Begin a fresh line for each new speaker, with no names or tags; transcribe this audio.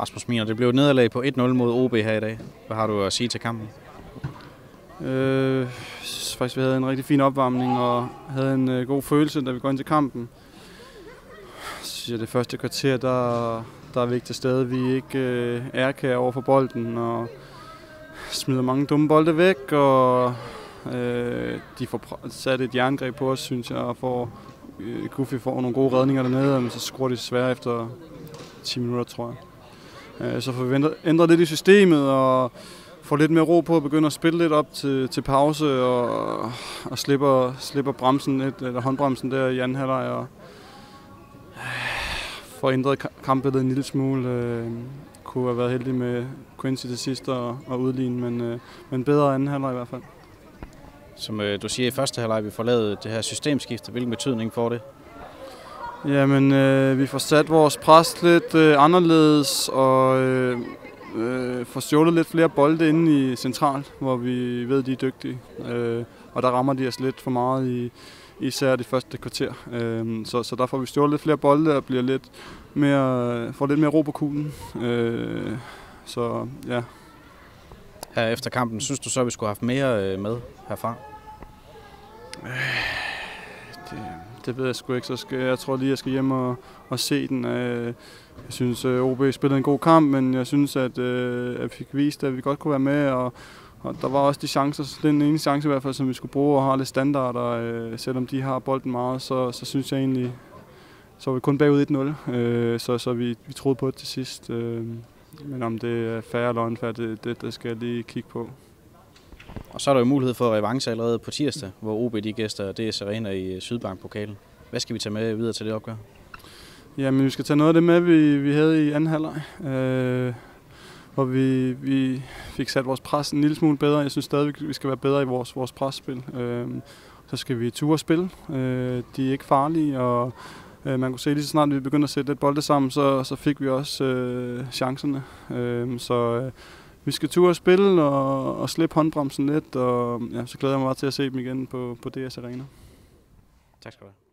Rasmus Miner, det blev et nederlag på 1-0 mod OB her i dag. Hvad har du at sige til kampen?
Øh, jeg synes faktisk, vi havde en rigtig fin opvarmning og havde en øh, god følelse, da vi går ind til kampen. Så synes jeg, det første kvarter, der, der er vi ikke til stede. Vi er ikke øh, ærkære over for bolden og smider mange dumme bolde væk. Og øh, de får pr- sat et jerngreb på os, synes jeg, og får, øh, Goofy får nogle gode redninger dernede, men så skruer de desværre efter 10 minutter, tror jeg. Øh, så får vi ændret, ændret lidt i systemet, og får lidt mere ro på at begynde at spille lidt op til, til pause og, og slipper, slipper bremsen lidt, eller håndbremsen der i anden halvleg og øh, får ændret kampbilledet en lille smule. Øh, kunne have været heldig med Quincy til sidst og, og udligne, men, øh, men bedre anden halvleg i hvert fald.
Som øh, du siger i første halvleg, vi får lavet det her systemskifte. Hvilken betydning får det?
Jamen, øh, vi får sat vores pres lidt øh, anderledes og øh, øh, får stjålet lidt flere bolde inde i central, hvor vi ved, de er dygtige. Øh, og der rammer de os lidt for meget i især det første kvarter. Øh, så, så der får vi stjålet lidt flere bolde og bliver lidt mere, får lidt mere ro på kuglen. Øh, så ja,
Her efter kampen, synes du så, at vi skulle have haft mere øh, med herfra?
det, det ved jeg sgu ikke. Så skal, jeg tror lige, jeg skal hjem og, og se den. Øh, jeg synes, øh, OB spillede en god kamp, men jeg synes, at, øh, at vi fik vist, at vi godt kunne være med. Og, og der var også de chancer, den ene chance i hvert fald, som vi skulle bruge og har lidt standarder. Øh, selvom de har bolden meget, så, så synes jeg egentlig, så var vi kun bagud 1-0. Øh, så så vi, vi troede på det til sidst. Øh, men om det er færre eller unfair, det, det, det skal jeg lige kigge på.
Og så er der jo mulighed for revanche allerede på tirsdag, hvor OB de gæster DS Arena i øh, Sydbank-pokalen. Hvad skal vi tage med videre til det opgør?
Jamen, vi skal tage noget af det med, vi, vi havde i anden halvleg. Øh, hvor vi, vi fik sat vores pres en lille smule bedre. Jeg synes stadig, vi skal være bedre i vores, vores presspil. Øh, så skal vi ture spille. Øh, de er ikke farlige, og øh, man kunne se lige så snart, vi begyndte at sætte lidt bolde sammen, så, så fik vi også øh, chancerne. Øh, så øh, vi skal turde spille og, og slippe håndbremsen lidt, og ja, så glæder jeg mig meget til at se dem igen på, på DS Arena.
Tak skal du have.